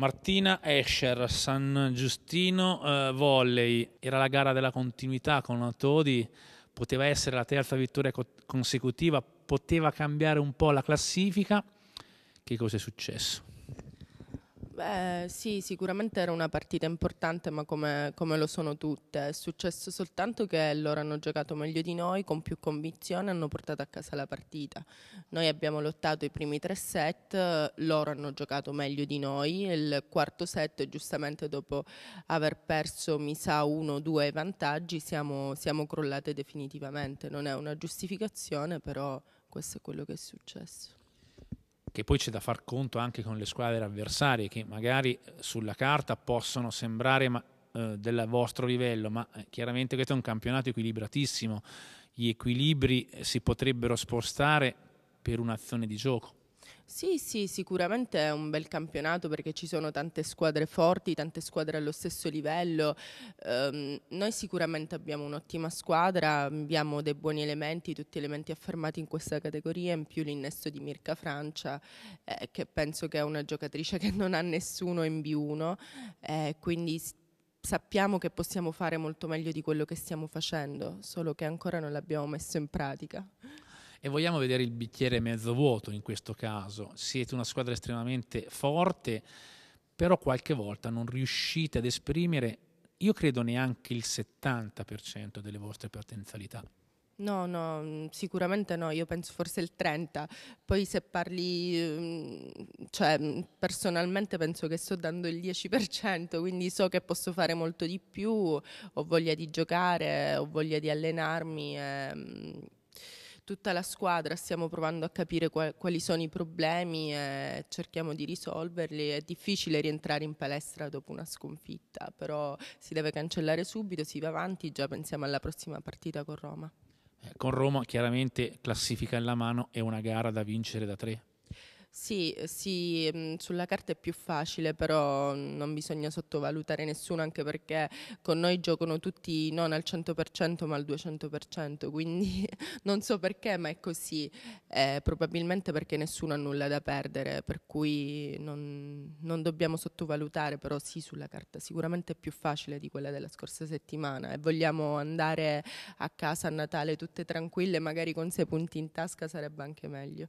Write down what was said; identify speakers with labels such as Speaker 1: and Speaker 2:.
Speaker 1: Martina Escher, San Giustino eh, Volley, era la gara della continuità con la Todi, poteva essere la terza vittoria co- consecutiva, poteva cambiare un po' la classifica. Che cosa è successo?
Speaker 2: Beh, sì, sicuramente era una partita importante, ma come, come, lo sono tutte. È successo soltanto che loro hanno giocato meglio di noi, con più convinzione, hanno portato a casa la partita. Noi abbiamo lottato i primi tre set, loro hanno giocato meglio di noi. Il quarto set, giustamente dopo aver perso, mi sa, uno o due vantaggi, siamo, siamo crollate definitivamente. Non è una giustificazione, però questo è quello che è successo
Speaker 1: che poi c'è da far conto anche con le squadre avversarie che magari eh, sulla carta possono sembrare ma, eh, del vostro livello, ma eh, chiaramente questo è un campionato equilibratissimo, gli equilibri eh, si potrebbero spostare per un'azione di gioco.
Speaker 2: Sì, sì, sicuramente è un bel campionato perché ci sono tante squadre forti, tante squadre allo stesso livello. Um, noi sicuramente abbiamo un'ottima squadra, abbiamo dei buoni elementi, tutti elementi affermati in questa categoria, in più l'innesto di Mirka Francia, eh, che penso che è una giocatrice che non ha nessuno in B1, eh, quindi sappiamo che possiamo fare molto meglio di quello che stiamo facendo, solo che ancora non l'abbiamo messo in pratica
Speaker 1: e vogliamo vedere il bicchiere mezzo vuoto in questo caso. Siete una squadra estremamente forte, però qualche volta non riuscite ad esprimere, io credo neanche il 70% delle vostre potenzialità.
Speaker 2: No, no, sicuramente no, io penso forse il 30. Poi se parli, mm, cioè mm, personalmente penso che sto dando il 10%, quindi so che posso fare molto di più, ho voglia di giocare, ho voglia di allenarmi. E, tutta la squadra stiamo provando a capire qual- quali sono i problemi e cerchiamo di risolverli. È difficile rientrare in palestra dopo una sconfitta, però si deve cancellare subito, si va avanti, già pensiamo alla prossima partita con Roma.
Speaker 1: Eh, con Roma chiaramente classifica in la mano è una gara da vincere da tre.
Speaker 2: Sì, sì, mm, sulla carta è più facile, però non bisogna sottovalutare nessuno, anche perché con noi giocano tutti non al 100% ma al 200%, quindi non so perché, ma è così. Eh, probabilmente perché nessuno ha nulla da perdere, per cui non, non dobbiamo sottovalutare, però sì, sulla carta sicuramente è più facile di quella della scorsa settimana e vogliamo andare a casa a Natale tutte tranquille, magari con sei punti in tasca sarebbe anche meglio.